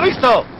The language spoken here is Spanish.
visto!